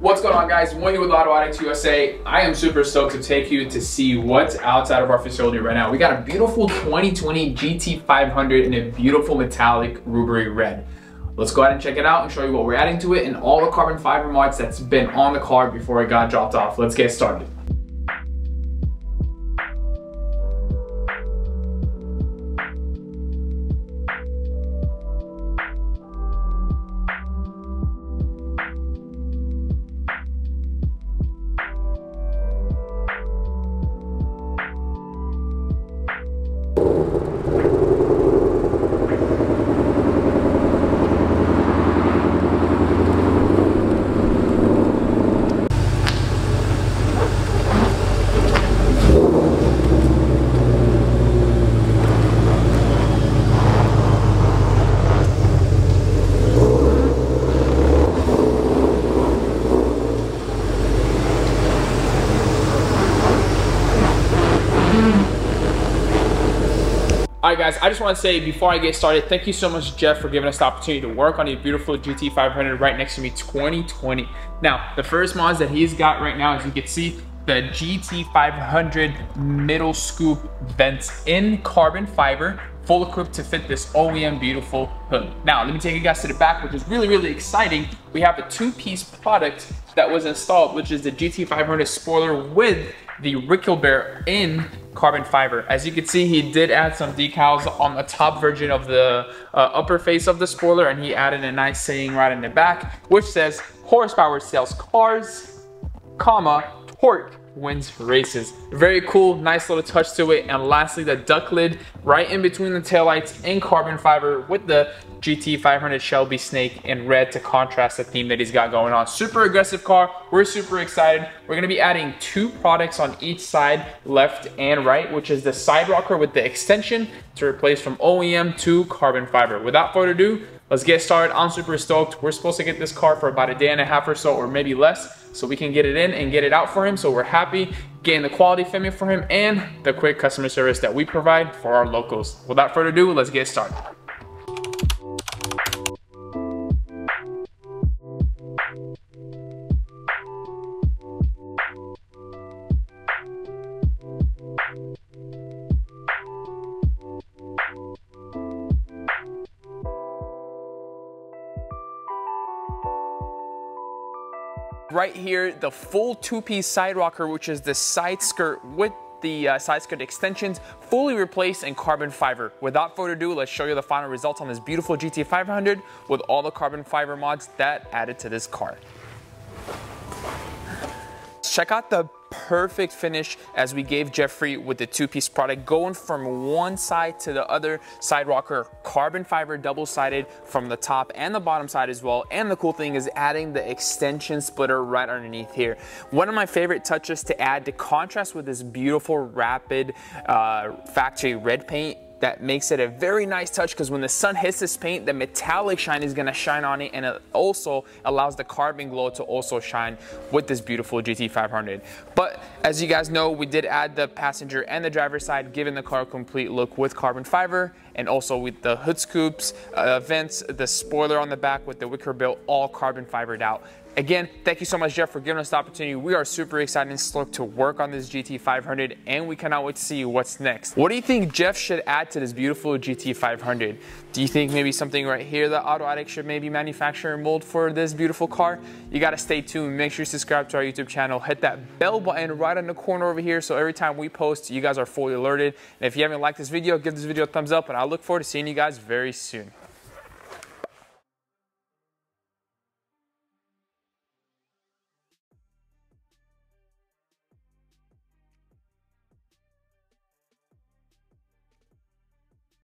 What's going on guys? One year with Auto Addicts USA. I am super stoked to take you to see what's outside of our facility right now. We got a beautiful 2020 GT500 in a beautiful metallic ruby red. Let's go ahead and check it out and show you what we're adding to it and all the carbon fiber mods that's been on the car before it got dropped off. Let's get started. Right, guys, I just want to say before I get started, thank you so much, Jeff, for giving us the opportunity to work on a beautiful GT500 right next to me 2020. Now, the first mods that he's got right now, as you can see, the GT500 middle scoop vents in carbon fiber, full equipped to fit this OEM beautiful hood. Now, let me take you guys to the back, which is really, really exciting. We have a two-piece product that was installed, which is the GT500 spoiler with the wicker bill in carbon fiber. As you can see, he did add some decals on the top version of the uh, upper face of the spoiler and he added a nice saying right in the back, which says horsepower sells cars, comma, torque wins races. Very cool, nice little touch to it. And lastly, the deck lid right in between the taillights in carbon fiber with the GT500 Shelby Snake in red to contrast the theme that he's got going on. Super aggressive car. We're super excited. We're gonna be adding two products on each side, left and right, which is the side rocker with the extension to replace from OEM to carbon fiber. Without further ado, let's get started. I'm super stoked. We're supposed to get this car for about a day and a half or so, or maybe less, so we can get it in and get it out for him. So we're happy getting the quality filming for him and the quick customer service that we provide for our locals. Without further ado, let's get started. Right here, the full two-piece side rocker, which is the side skirt with the uh, side skirt extensions fully replaced in carbon fiber. Without further ado, let's show you the final results on this beautiful GT500 with all the carbon fiber mods that added to this car. Check out the perfect finish as we gave Jeffrey with the two-piece product going from one side to the other. Side rocker carbon fiber double-sided from the top and the bottom side as well. And the cool thing is adding the extension splitter right underneath here. One of my favorite touches to add to contrast with this beautiful rapid uh, factory red paint that makes it a very nice touch because when the sun hits this paint, the metallic shine is gonna shine on it and it also allows the carbon glow to also shine with this beautiful GT500. But as you guys know, we did add the passenger and the driver side, giving the car a complete look with carbon fiber and also with the hood scoops, uh, vents, the spoiler on the back with the wicker bill, all carbon fibered out. Again, thank you so much, Jeff, for giving us the opportunity. We are super excited and stoked to work on this GT500, and we cannot wait to see what's next. What do you think Jeff should add to this beautiful GT500? Do you think maybe something right here that Auto Addict should maybe manufacture and mold for this beautiful car? You gotta stay tuned. Make sure you subscribe to our YouTube channel. Hit that bell button right in the corner over here so every time we post, you guys are fully alerted. And if you haven't liked this video, give this video a thumbs up, and I look forward to seeing you guys very soon.